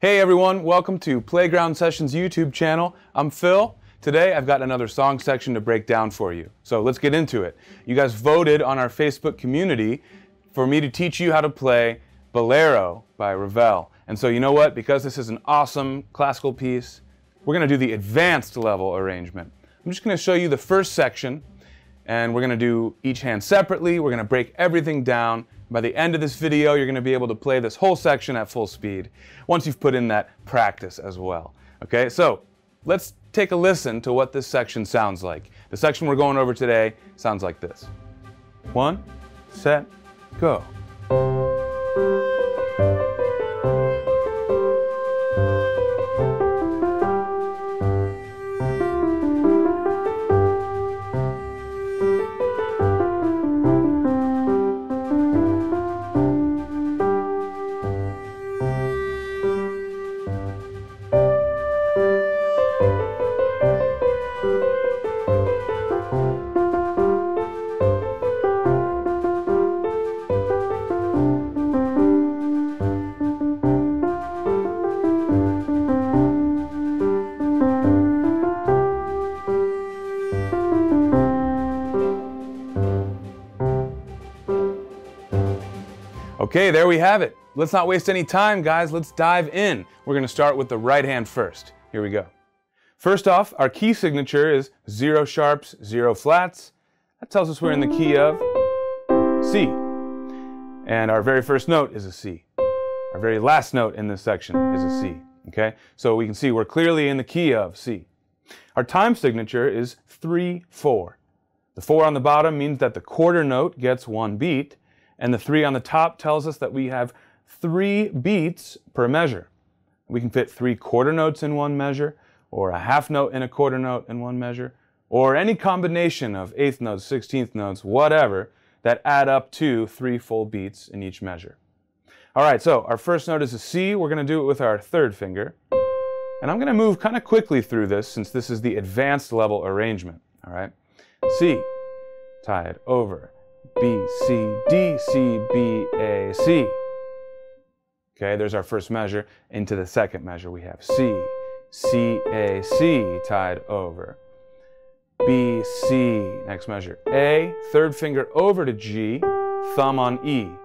Hey everyone, welcome to Playground Sessions YouTube channel. I'm Phil. Today I've got another song section to break down for you. So let's get into it. You guys voted on our Facebook community for me to teach you how to play Bolero by Ravel. And so you know what? Because this is an awesome classical piece, we're going to do the advanced level arrangement. I'm just going to show you the first section and we're to do each hand separately. We're to break everything down. By the end of this video, you're to be able to play this whole section at full speed once you've put in that practice as well. Okay, so let's take a listen to what this section sounds like. The section we're going over today sounds like this. One, set, go. Okay, there we have it. Let's not waste any time, guys. Let's dive in. We're going to start with the right hand first. Here we go. First off, our key signature is zero sharps, zero flats. That tells us we're in the key of C. And our very first note is a C. Our very last note in this section is a C. Okay, so we can see we're clearly in the key of C. Our time signature is 3 4. The 4 on the bottom means that the quarter note gets one beat, and the three on the top tells us that we have three beats per measure. We can fit three quarter notes in one measure, or a half note in a quarter note in one measure, or any combination of eighth notes, sixteenth notes, whatever, that add up to three full beats in each measure. All right, so our first note is a C. We're going to do it with our third finger. And I'm going to move kind of quickly through this since this is the advanced level arrangement. All right, C, tied over, B, C, D, C, B, A, C. Okay, there's our first measure. Into the second measure, we have C, C, A, C tied over. B, C, next measure. A, third finger over to G, thumb on E. And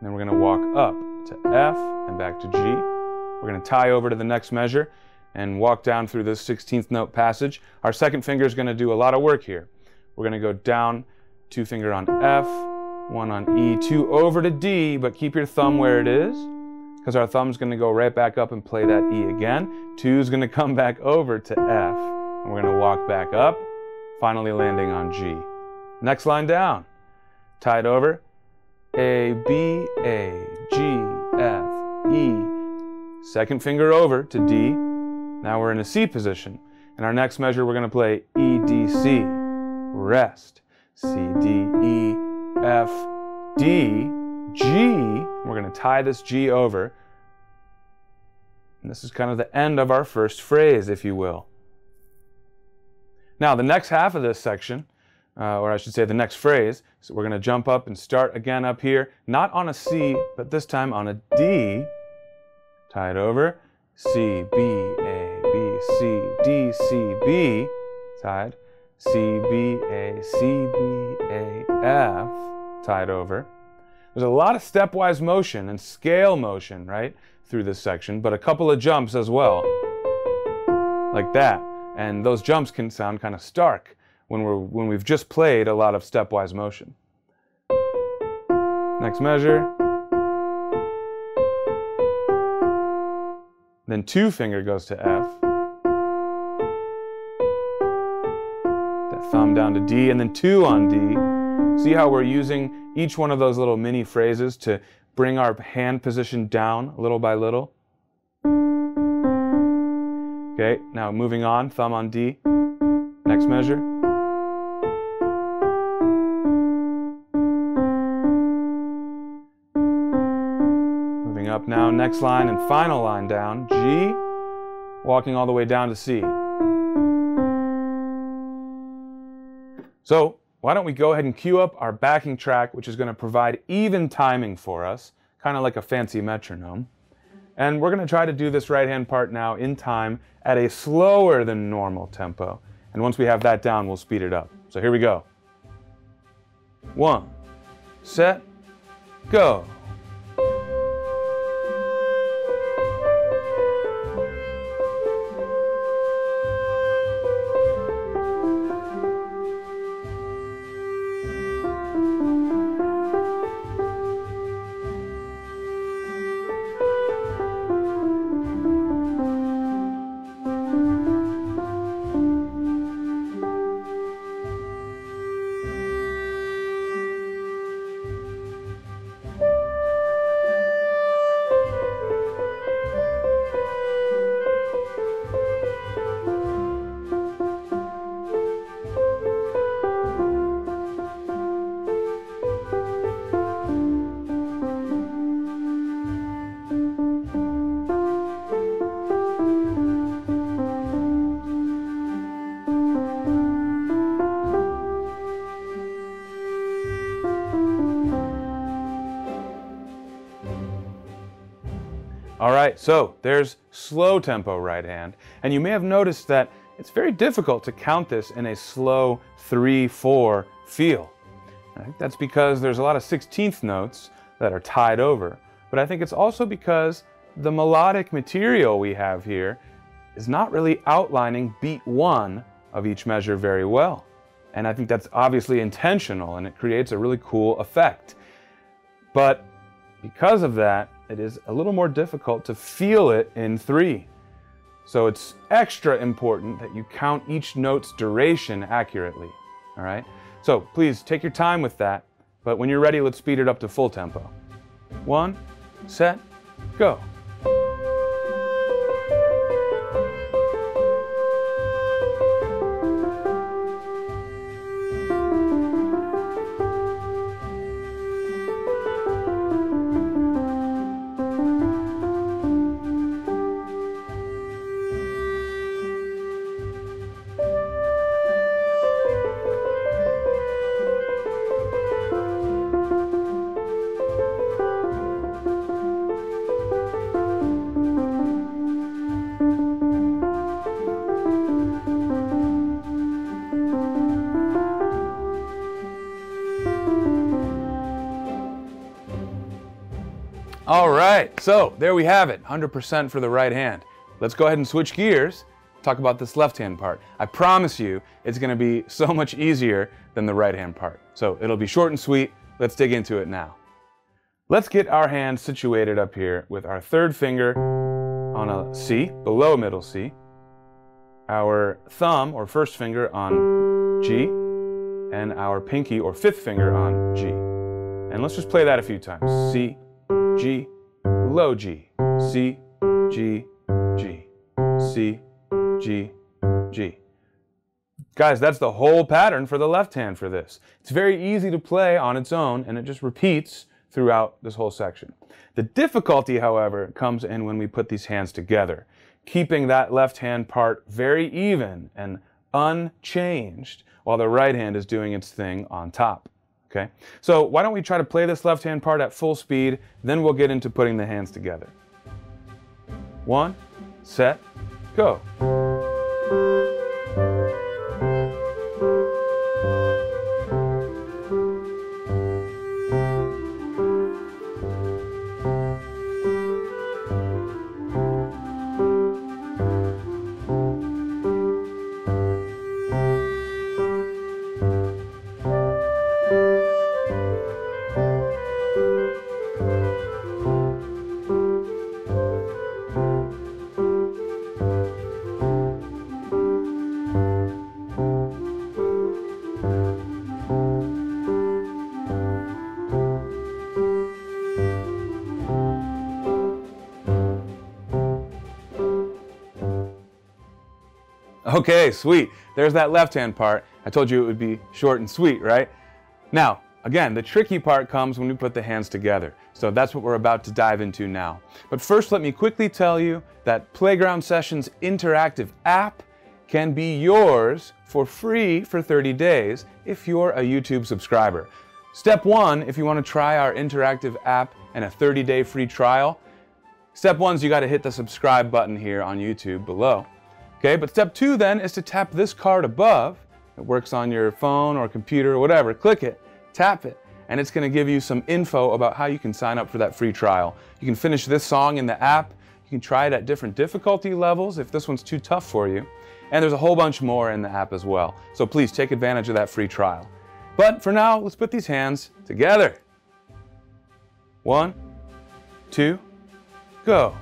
then we're going to walk up to F and back to G. We're going to tie over to the next measure and walk down through this 16th note passage. Our second finger is going to do a lot of work here. We're going to go down two finger on F, one on E, two over to D, but keep your thumb where it is, because our thumb's going to go right back up and play that E again. Two is going to come back over to F, and we're going to walk back up, finally landing on G. Next line down, tied over, A, B, A, G, F, E. Second finger over to D. Now we're in a C position. In our next measure, we're going to play E, D, C. Rest. C, D, E, F, D, G. We're going to tie this G over. And this is kind of the end of our first phrase, if you will. Now, the next half of this section, uh, or I should say the next phrase, so we're going to jump up and start again up here, not on a C, but this time on a D. Tie it over. C, B, A, B, C, D, C, B. Tied. C, B, A, C, B, A, F, tied over. There's a lot of stepwise motion and scale motion, right, through this section, but a couple of jumps as well, like that. And those jumps can sound kind of stark when, we're, when we've just played a lot of stepwise motion. Next measure. Then two finger goes to F. thumb down to D, and then two on D. See how we're using each one of those little mini phrases to bring our hand position down little by little? Okay, now moving on, thumb on D. Next measure. Moving up now, next line and final line down, G, walking all the way down to C. So why don't we go ahead and cue up our backing track, which is going to provide even timing for us, kind of like a fancy metronome. And we're going to try to do this right hand part now in time at a slower than normal tempo. And once we have that down, we'll speed it up. So here we go. One, set, go. Right, so there's slow tempo right hand. And you may have noticed that it's very difficult to count this in a slow 3-4 feel. I think that's because there's a lot of 16th notes that are tied over. But I think it's also because the melodic material we have here is not really outlining beat one of each measure very well. And I think that's obviously intentional and it creates a really cool effect. But because of that, it is a little more difficult to feel it in three. So it's extra important that you count each note's duration accurately. All right? So please take your time with that, but when you're ready, let's speed it up to full tempo. One, set, go. So there we have it, 100% for the right hand. Let's go ahead and switch gears, talk about this left hand part. I promise you, it's gonna be so much easier than the right hand part. So it'll be short and sweet. Let's dig into it now. Let's get our hand situated up here with our third finger on a C, below middle C, our thumb or first finger on G, and our pinky or fifth finger on G. And let's just play that a few times. C, G, low G, C, G, G, C, G, G. Guys, that's the whole pattern for the left hand for this. It's very easy to play on its own and it just repeats throughout this whole section. The difficulty, however, comes in when we put these hands together, keeping that left hand part very even and unchanged while the right hand is doing its thing on top. Okay, so why don't we try to play this left hand part at full speed, then we'll get into putting the hands together. One, set, go. Okay, sweet. There's that left hand part. I told you it would be short and sweet, right? Now, again, the tricky part comes when we put the hands together. So that's what we're about to dive into now. But first, let me quickly tell you that Playground Sessions interactive app can be yours for free for 30 days if you're a YouTube subscriber. Step one, if you want to try our interactive app and a 30 day free trial, Step one is you got to hit the subscribe button here on YouTube below. Okay, but step two then is to tap this card above. It works on your phone or computer or whatever. Click it, tap it, and it's going to give you some info about how you can sign up for that free trial. You can finish this song in the app. You can try it at different difficulty levels if this one's too tough for you. And there's a whole bunch more in the app as well. So please take advantage of that free trial. But for now, let's put these hands together. One, two, go.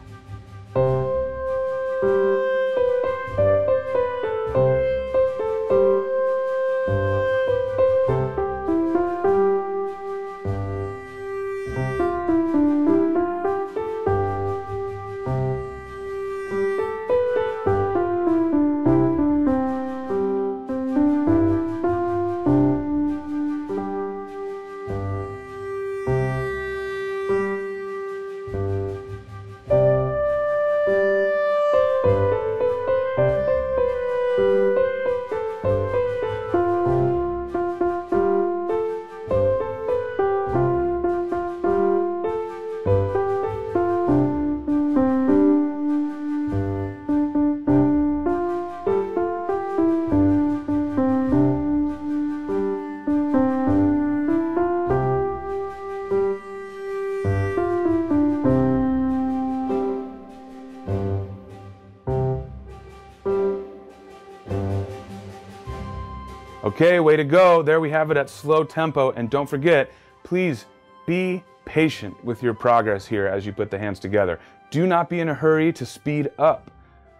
Okay, way to go. There we have it at slow tempo. And don't forget, please be patient with your progress here as you put the hands together. Do not be in a hurry to speed up.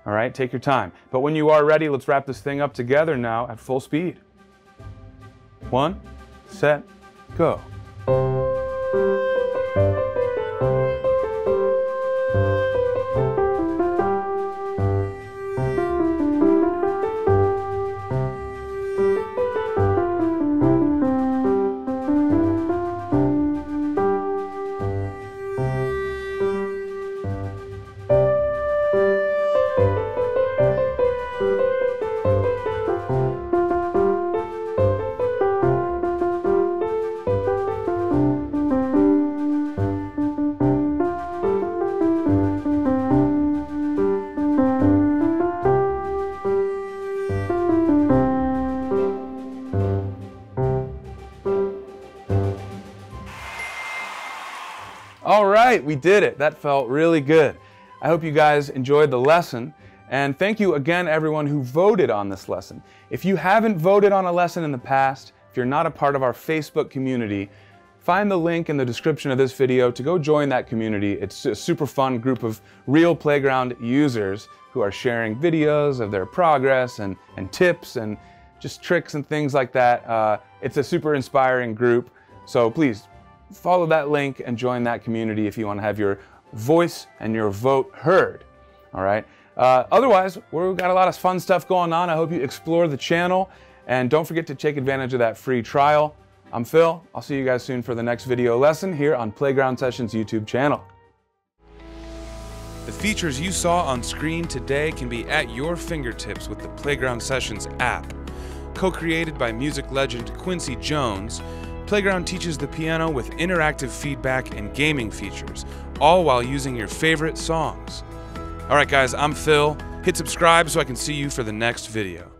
All right, take your time. But when you are ready, let's wrap this thing up together now at full speed. One, set, go. Right, we did it. That felt really good. I hope you guys enjoyed the lesson. And thank you again, everyone who voted on this lesson. If you haven't voted on a lesson in the past, if you're not a part of our Facebook community, find the link in the description of this video to go join that community. It's a super fun group of real playground users who are sharing videos of their progress and, and tips and just tricks and things like that. Uh, it's a super inspiring group. So please follow that link and join that community if you want to have your voice and your vote heard. All right. Uh, otherwise, we've got a lot of fun stuff going on. I hope you explore the channel and don't forget to take advantage of that free trial. I'm Phil. I'll see you guys soon for the next video lesson here on Playground Sessions YouTube channel. The features you saw on screen today can be at your fingertips with the Playground Sessions app. Co-created by music legend Quincy Jones, Playground teaches the piano with interactive feedback and gaming features, all while using your favorite songs. Alright guys, I'm Phil. Hit subscribe so I can see you for the next video.